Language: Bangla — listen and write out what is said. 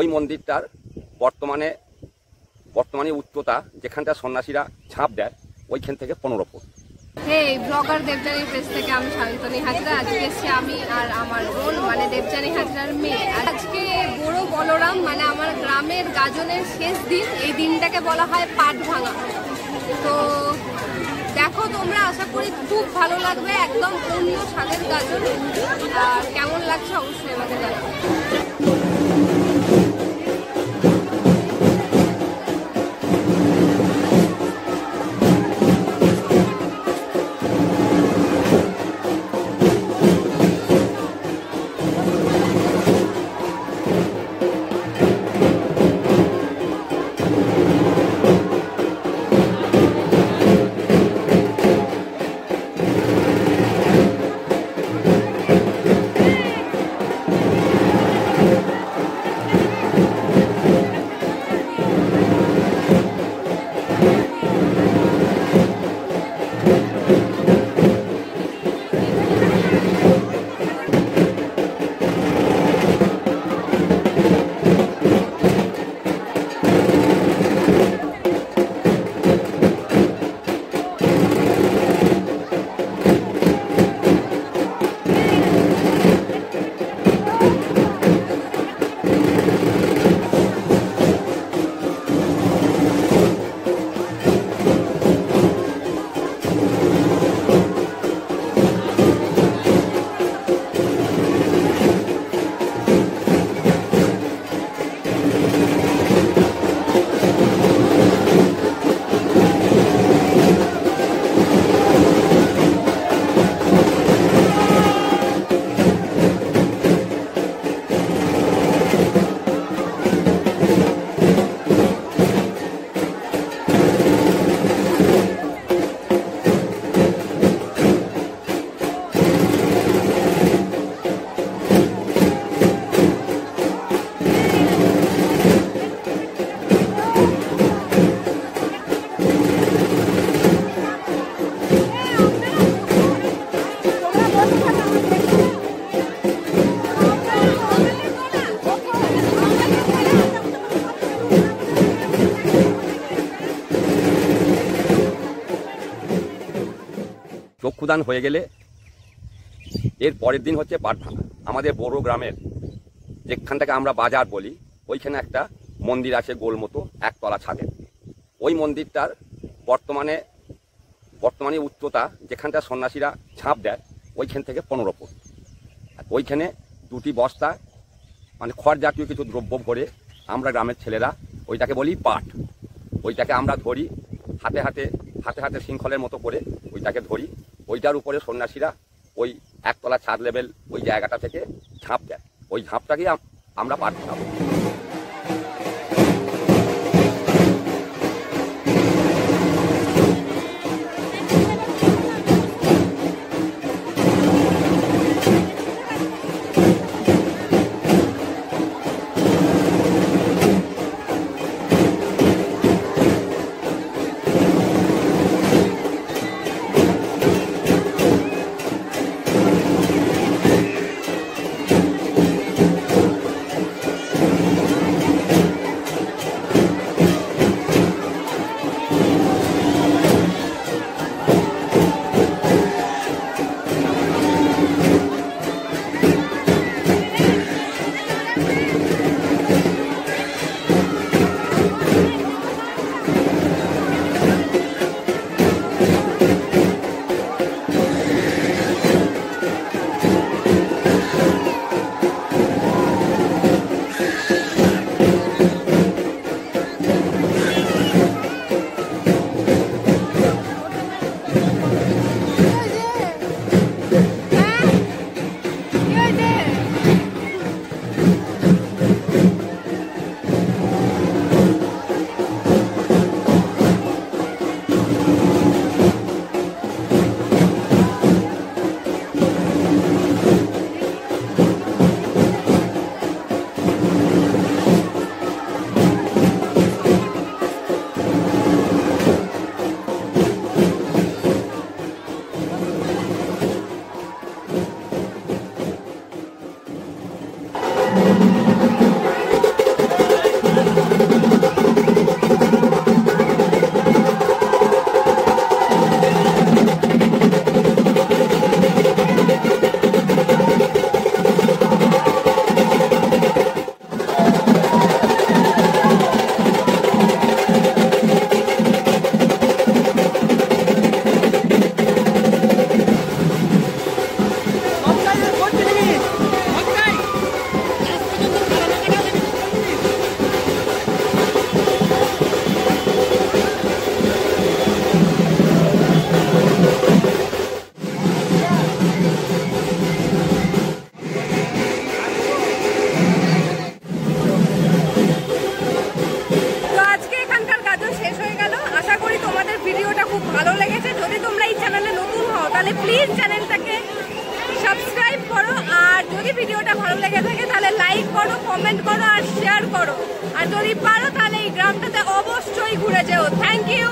ওই মন্দিরটার বর্তমানে বর্তমানে উচ্চতা, যেখানটা সন্ন্যাসীরা ঝাঁপ দেয়, ওইখান থেকে পনেরো ফুট। হে ব্লগার দেবজানী প্রেস থেকে আমি শান্তনী হাজরা আজকে এসেছি আমি আর আমার বোন মানে দেবজানী হাজরার মেয়ে। আজকে বড় বলরাম মানে আমার গ্রামের গাজনের শেষ দিন, এই দিনটাকে বলা হয় পাট ভাঙা। তো দেখো তোমরা, আশা করি খুব ভালো লাগবে, একদম অন্য স্বাদের গাজন। চক্ষুদান হয়ে গেলে এর পরের দিন হচ্ছে পাট ভাঙা আমাদের বড় গ্রামের যেখানটাকে আমরা বাজার বলি, ওইখানে একটা মন্দির আছে গোল মতো একতলা ছাদের। ওই মন্দিরটার বর্তমানে বর্তমানে উচ্চতা যেখানটা সন্ন্যাসীরা ঝাঁপ দেয়, ওইখান থেকে পনেরো ফুট। আর ওইখানে দুটি বস্তা মানে খড় জাতীয় কিছু দ্রব্য ভরে আমরা গ্রামের ছেলেরা ওইটাকে বলি পাট ওইটাকে আমরা ধরি, হাতে হাতে হাতে হাতে শৃঙ্খলের মতো করে ওইটাকে ধরি ওইটার উপরে সন্ন্যাসীরা ওই একতলা ছাদ লেভেল ওই জায়গাটা থেকে ঝাঁপ দেয়। ওই ঝাঁপটাকেই আমরা পাট সাবস্ক্রাইব করো, আর যদি ভিডিওটা ভালো লেগে থাকে তাহলে লাইক করো, কমেন্ট করো, আর শেয়ার করো। আর যদি পারো তাহলে এই গ্রামটাতে অবশ্যই ঘুরে যেও। Thank you